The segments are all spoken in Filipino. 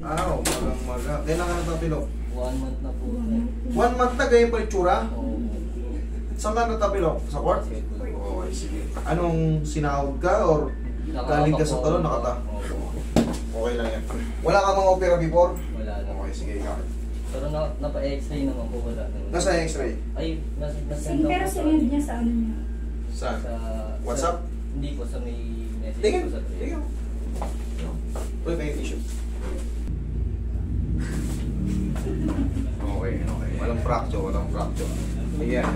Ah, umagang maga. Kailan ka natapilok? One month na po. One month na ganyan pa yung tsura? Oo. Saan ka natapilok? Sa court? Oo, okay, sige. Anong sinahod ka or galing ka sa talon, nakata? Oo. Okay lang yan. Wala ka mga opera before? Wala lang. Okay, sige, ikaw. Pero na, napa-x-ray naman po wala. Nasa x-ray? Ay, nasa Sin- Pero sinend niya sa ano niya. Saan? Sa, WhatsApp? Sa, hindi po, sa may message Tingin. po sa Tingin. Uy, may tissue. Fracture, walang fracture. Ayan.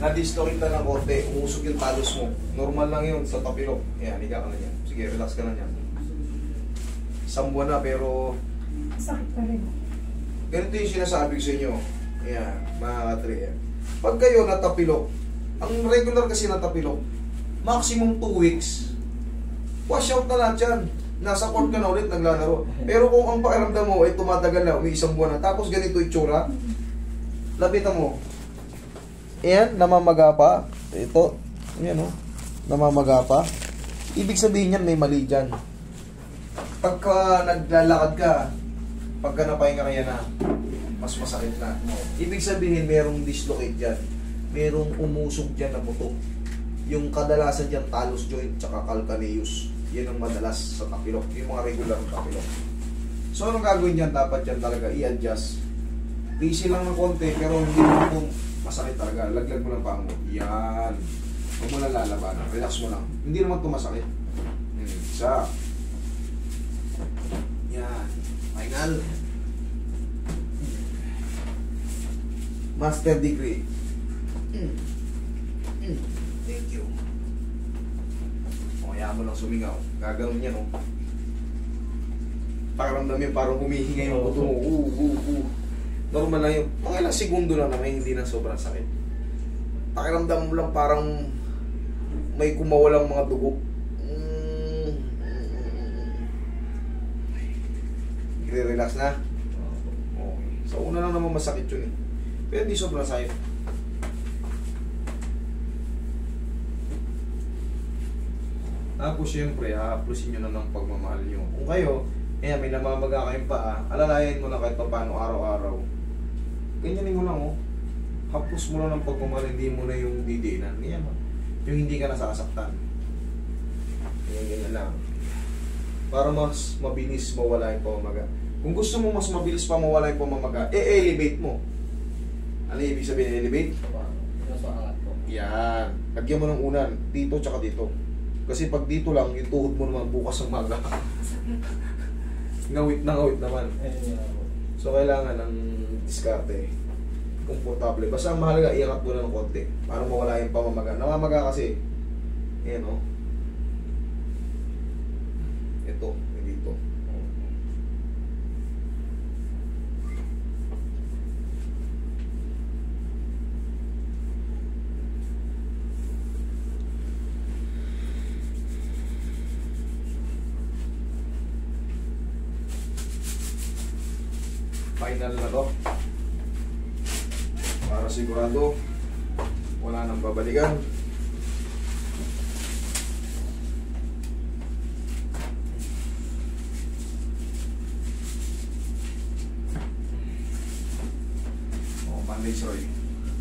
Na-dislocate na ng konti, umusog yung talos mo. Normal lang yun sa tapilok. Ayan, higa ka na yan. Sige, relax ka na yan. Isang buwan na, pero Sakit pa rin. ganito yung sinasabi ko sa inyo. Ayan, mga katriyan. Pag kayo natapilok, ang regular kasi natapilok, maximum 2 weeks, wash out na lahat yan. Nasa court ka na ulit, naglalaro. Pero kung ang pakiramdam mo ay tumatagal na, umi isang buwan na, tapos ganito itsura, lapitan mo. Ayan, namamaga pa. Ito, ayan o, namamaga pa. Ibig sabihin yan, may mali dyan. Pagka naglalakad ka, pagka napahinga kaya na, mas masakit na. Ibig sabihin, merong dislocate dyan. Merong umusog dyan na buto. Yung kadalasan dyan, talus joint, tsaka calcaneus. Yan ang madalas sa tapilok. Yung mga regular na tapilok. So, anong gagawin dyan? Dapat dyan talaga i-adjust. Easy lang ng konti, pero hindi mo po masakit talaga. Laglag mo lang pa mo. Yan. Huwag mo lang lalaban. Relax mo lang. Hindi naman ito masakit. Hmm. Isa. Yan. Final. Master degree. Mm. Thank you. Kaya mo lang sumingaw. Gaganon yan, oh. Pakiramdam yun, parang humihinga yung buto mo. Uh, uh, uh. Normal lang yun. Mga ilang segundo lang naman, hindi na sobrang sakit. Pakiramdam mo lang parang may kumawalang mga dugo. Mm. Relax na. Okay. Sa una lang naman masakit yun eh. Pero hindi sobrang sakit. Tapos syempre, ha-plusin nyo na ng pagmamahal nyo. Kung kayo, eh, may namamaga kayong paa, alalayan mo na kahit pa paano araw-araw. Ganyanin mo lang, oh. Hapos mo lang ng pagmamahal, hindi mo na yung didinan. Ganyan, oh. Yung hindi ka nasasaktan. Ganyan, ganyan lang. Para mas mabilis mawala yung pamamaga. Kung gusto mo mas mabilis pa mawala yung pamamaga, e-elevate mo. Ano ibig sabihin elevate? Mas maangat po. Yan. Lagyan mo ng unan. Dito tsaka dito. Kasi pag dito lang, yung tuhod mo naman bukas ng maga. ngawit na ngawit naman. So, kailangan ng diskarte. Komportable. Basta ang mahalaga, iangat mo na ng konti. Para mawala yung pamamaga. Namamaga kasi. Ayan, oh. Ito, yung dito. Final na to. Para sigurado, wala nang babalikan. Oh, bandage Roy.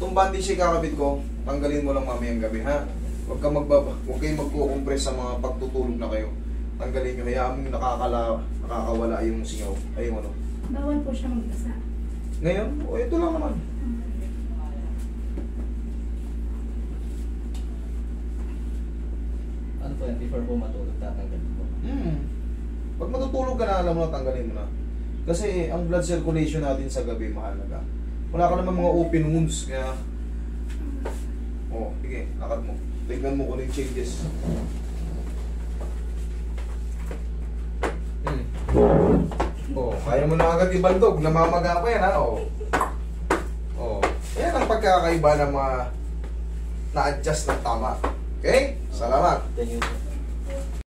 Itong bandage yung kakabit ko, tanggalin mo lang mamayang gabi, ha? Huwag ka magbaba, huwag kayong magkukompress sa mga pagtutulog na kayo. Tanggalin nyo, hayaan mo yung nakakala, nakakawala yung singaw. Ay, yung ano. Bawal po siya magbasa. Ngayon, o ito lang naman. Ano po yan? Before po matulog, tatanggal po. Hmm. Pag matutulog ka na, alam mo na, tanggalin mo na. Kasi ang blood circulation natin sa gabi mahalaga. Wala ka naman mga open wounds, kaya... Oh, sige, lakad mo. Tingnan mo kung ano yung changes. Hmm. Oh, kaya mo na agad ibaldog. Namamaga pa yan, ha? Oh. Oh. Yan ang pagkakaiba ng mga na-adjust ng tama. Okay? Salamat. Thank you.